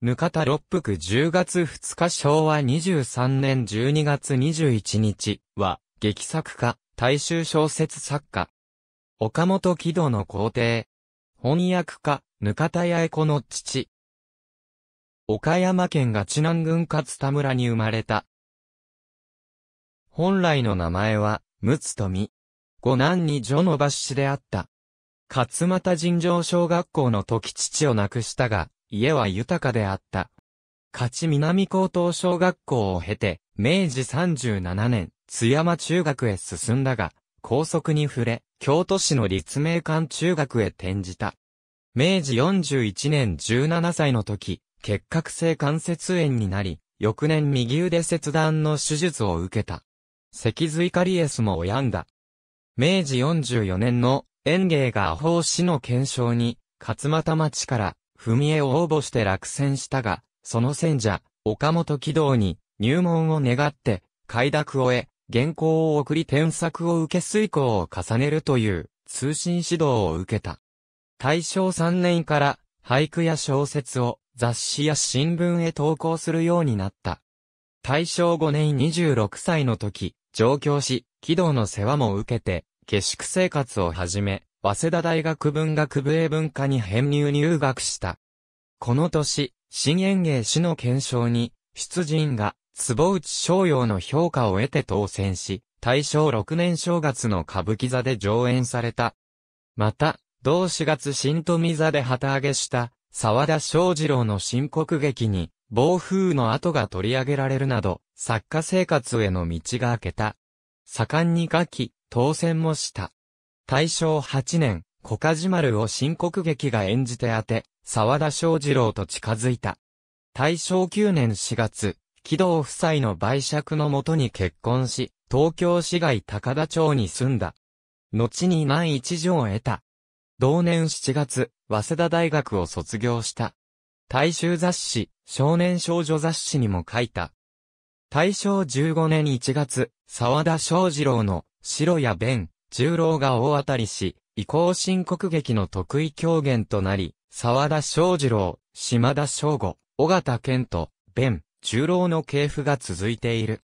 ぬかた六福10月2日昭和23年12月21日は、劇作家、大衆小説作家。岡本喜道の皇帝。翻訳家、ぬかた八重子の父。岡山県が知南郡勝田村に生まれた。本来の名前は、陸奥富。五男に女の抜子であった。勝又尋常小学校の時父を亡くしたが、家は豊かであった。勝南高等小学校を経て、明治37年、津山中学へ進んだが、高速に触れ、京都市の立命館中学へ転じた。明治41年17歳の時、結核性関節炎になり、翌年右腕切断の手術を受けた。脊髄カリエスも病んだ。明治44年の園芸がアホ市の検証に、勝又町から踏み絵を応募して落選したが、その選者、岡本喜道に入門を願って、快諾を得、原稿を送り添削を受け遂行を重ねるという通信指導を受けた。大正3年から俳句や小説を雑誌や新聞へ投稿するようになった。大正5年26歳の時、上京し、喜道の世話も受けて、下宿生活を始め、早稲田大学文学部英文科に編入入学した。この年、新園芸史の検証に、出陣が、坪内商用の評価を得て当選し、大正6年正月の歌舞伎座で上演された。また、同4月新富座で旗揚げした、沢田正次郎の新国劇に、暴風の後が取り上げられるなど、作家生活への道が開けた。盛んに書き、当選もした。大正8年、小梶丸を新国劇が演じて当て、沢田正次郎と近づいた。大正9年4月、木道夫妻の売借のもとに結婚し、東京市街高田町に住んだ。後に万一条を得た。同年7月、早稲田大学を卒業した。大衆雑誌、少年少女雑誌にも書いた。大正15年1月、沢田正次郎の白や弁、十郎が大当たりし、移行新国劇の得意狂言となり、沢田正次郎、島田正吾、尾形健人、弁、十郎の系譜が続いている。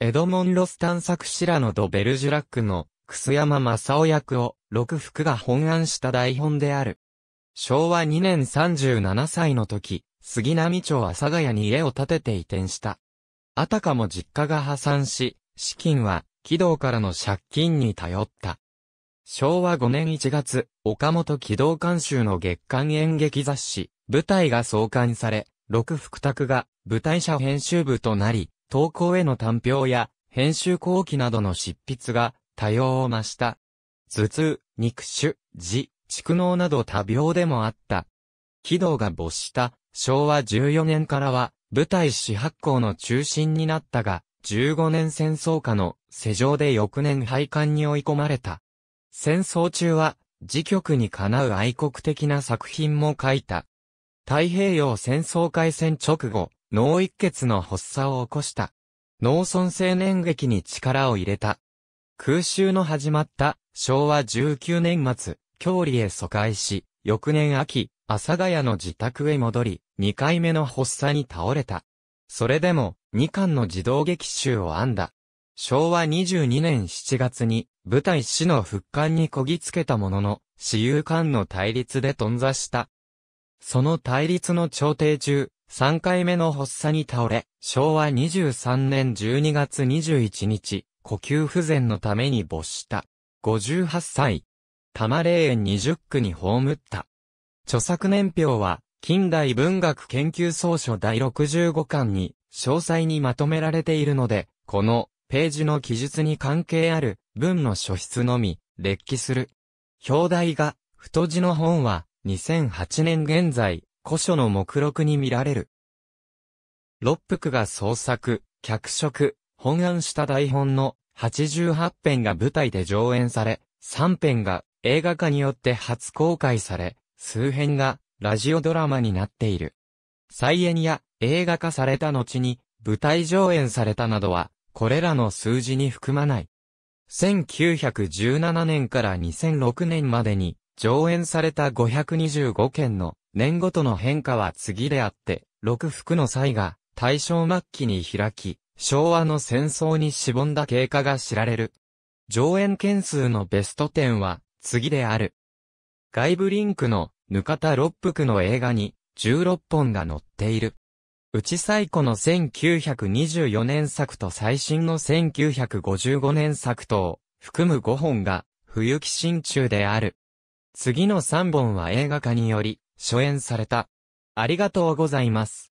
エドモン・ロス探索シラノ・ド・ベルジュラックの、楠山正夫役を、六福が本案した台本である。昭和2年37歳の時、杉並町阿佐ヶ谷に家を建てて移転した。あたかも実家が破産し、資金は軌道からの借金に頼った。昭和5年1月、岡本軌道監修の月刊演劇雑誌、舞台が創刊され、六福卓が舞台社編集部となり、投稿への単表や編集後期などの執筆が多様を増した。頭痛、肉腫、痔、蓄膿など多病でもあった。軌道が没した昭和14年からは舞台始発行の中心になったが、15年戦争下の世情で翌年廃刊に追い込まれた。戦争中は、自局にかなう愛国的な作品も書いた。太平洋戦争開戦直後、脳一血の発作を起こした。農村青年劇に力を入れた。空襲の始まった昭和19年末、京里へ疎開し、翌年秋、阿佐ヶ谷の自宅へ戻り、2回目の発作に倒れた。それでも、2巻の児童劇集を編んだ。昭和22年7月に、舞台死の復刊にこぎつけたものの、私有間の対立で頓挫した。その対立の調停中、3回目の発作に倒れ、昭和23年12月21日、呼吸不全のために没した。58歳。玉霊園20区に葬った。著作年表は、近代文学研究総書第65巻に詳細にまとめられているので、このページの記述に関係ある文の書出のみ、列記する。表題が、太字の本は、2008年現在、古書の目録に見られる。六福が創作、脚色、本案した台本の88編が舞台で上演され、3編が映画化によって初公開され、数編がラジオドラマになっている。再演や映画化された後に舞台上演されたなどは、これらの数字に含まない。1917年から2006年までに上演された525件の年ごとの変化は次であって、六福の際が大正末期に開き、昭和の戦争にしぼんだ経過が知られる。上演件数のベスト10は次である。外部リンクのぬかた六福の映画に16本が載っている。内最古の1924年作と最新の1955年作とを含む5本が冬季新中である。次の3本は映画化により初演された。ありがとうございます。